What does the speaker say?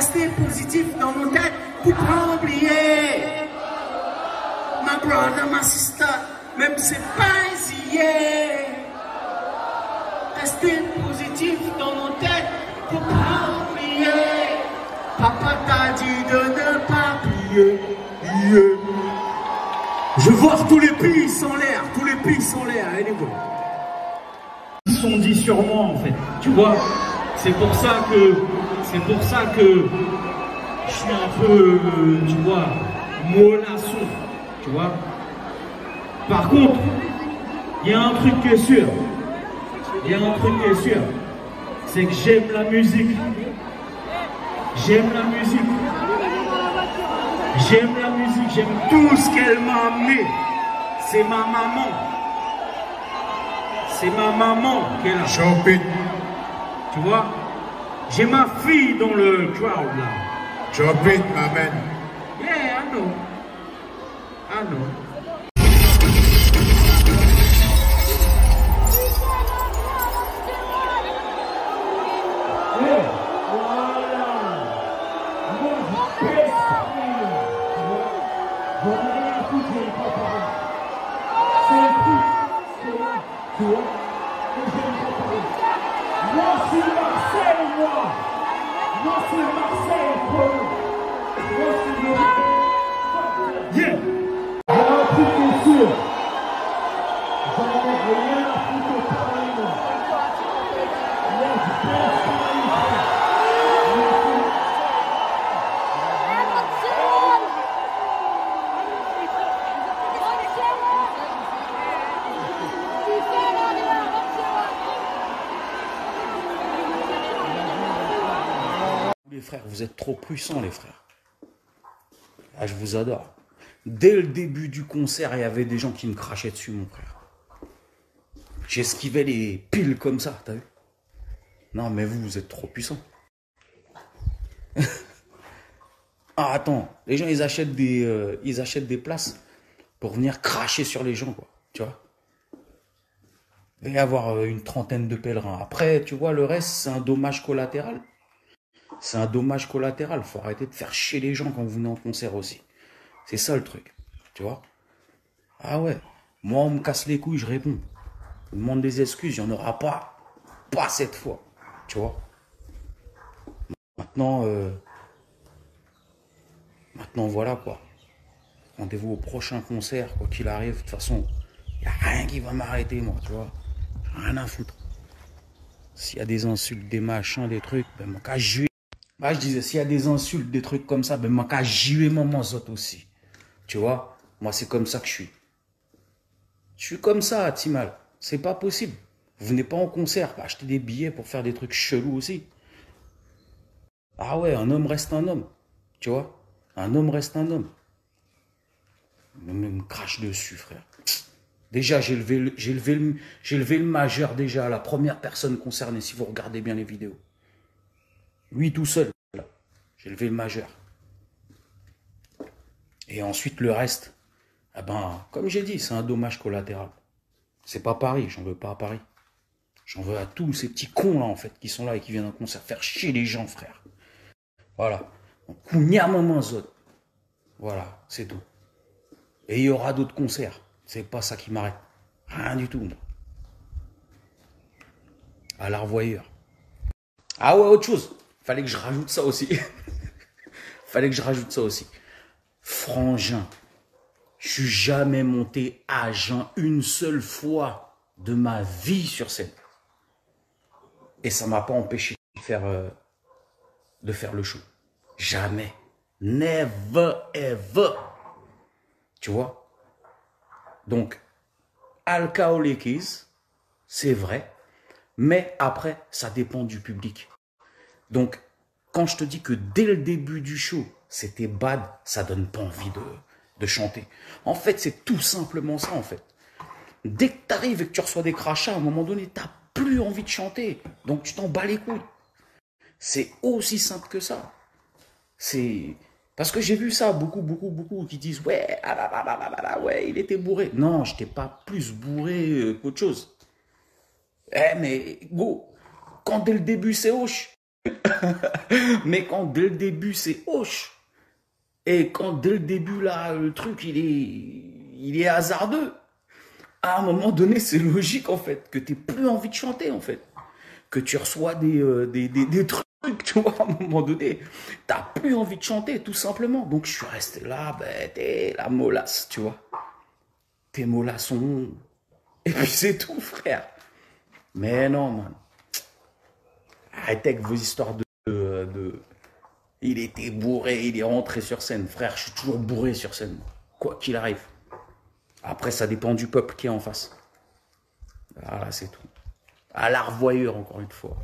Restez positif dans nos têtes pour pas oublier. Ma brother, ma sister, même c'est pas hier. Restez positif dans nos têtes pour pas oublier. Papa t'a dit de ne pas. Yeah. Je vois tous les pays en l'air, tous les pays en l'air, allez Ils sont dit sur moi en fait, tu vois. C'est pour ça que, c'est pour ça que je suis un peu, tu vois, mollasson, tu vois. Par contre, il y a un truc qui est sûr. Il y a un truc qui est sûr. C'est que j'aime la musique. J'aime la musique. J'aime la musique, j'aime tout ce qu'elle m'a amené. C'est ma maman. C'est ma maman qui est là. Chopin. Tu vois? J'ai ma fille dans le crowd là. Chopin, ma man. Yeah, I know. I know. Voici Marseille, moi. Voici Marseille, Paul. Voici le... Yeah. Alors, plus sûr. Frères, vous êtes trop puissants, les frères. Ah, je vous adore. Dès le début du concert, il y avait des gens qui me crachaient dessus, mon frère. J'esquivais les piles comme ça, t'as vu? Non, mais vous, vous êtes trop puissants. ah, attends, les gens, ils achètent des, euh, ils achètent des places pour venir cracher sur les gens, quoi. Tu vois? Il va avoir euh, une trentaine de pèlerins. Après, tu vois, le reste, c'est un dommage collatéral. C'est un dommage collatéral. Faut arrêter de faire chier les gens quand vous venez en concert aussi. C'est ça le truc. Tu vois? Ah ouais. Moi, on me casse les couilles, je réponds. On demande des excuses, il n'y en aura pas. Pas cette fois. Tu vois? Maintenant, euh, maintenant, voilà quoi. Rendez-vous au prochain concert, quoi qu'il arrive. De toute façon, il n'y a rien qui va m'arrêter, moi, tu vois. Rien à foutre. S'il y a des insultes, des machins, des trucs, ben, mon cas, bah, je disais, s'il y a des insultes, des trucs comme ça, ben, moi, qu'à jouer maman autres aussi. Tu vois? Moi, c'est comme ça que je suis. Je suis comme ça, Timal. C'est pas possible. Vous venez pas en concert, bah, acheter des billets pour faire des trucs chelous aussi. Ah ouais, un homme reste un homme. Tu vois? Un homme reste un homme. Mais me crache dessus, frère. Déjà, j'ai levé, le- levé, majeur déjà la première personne concernée, si vous regardez bien les vidéos. Lui tout seul. J'ai levé le majeur. Et ensuite, le reste, ah ben, comme j'ai dit, c'est un dommage collatéral. C'est pas Paris, j'en veux pas à Paris. J'en veux à tous ces petits cons là, en fait, qui sont là et qui viennent en concert faire chier les gens, frère. Voilà. Donc, maman zot. Voilà, c'est tout. Et il y aura d'autres concerts. C'est pas ça qui m'arrête. Rien du tout, moi. À la revoyeur. Ah ouais, autre chose. Fallait que je rajoute ça aussi. Fallait que je rajoute ça aussi. Frangin. Je suis jamais monté à jeun une seule fois de ma vie sur scène. Et ça m'a pas empêché de faire, euh, le show. Jamais. Never ever. Tu vois? Donc, alcooliques, c'est vrai. Mais après, ça dépend du public. Donc, quand je te dis que dès le début du show, c'était bad, ça donne pas envie de, de chanter. En fait, c'est tout simplement ça, en fait. Dès que tu arrives et que tu reçois des crachats, à un moment donné, t'as plus envie de chanter. Donc, tu t'en bats les couilles. C'est aussi simple que ça. C'est. Parce que j'ai vu ça, beaucoup, beaucoup, beaucoup, qui disent Ouais, ah là là là, ouais, il était bourré. Non, je n'étais pas plus bourré euh, qu'autre chose. Eh, mais, go, quand dès le début c'est hoche, Mais quand dès le début c'est hoche, et quand dès le début là le truc il est, il est hasardeux, à un moment donné c'est logique en fait que tu plus envie de chanter en fait, que tu reçois des, euh, trucs, tu vois, à un moment donné, t'as plus envie de chanter tout simplement. Donc je suis resté là, ben t'es la molasse, tu vois, t'es molasson, et puis c'est tout frère. Mais non man. Arrêtez avec vos histoires de, Il était bourré, il est rentré sur scène. Frère, je suis toujours bourré sur scène. Quoi qu'il arrive. Après, ça dépend du peuple qui est en face. Voilà, c'est tout. À la revoyure, encore une fois.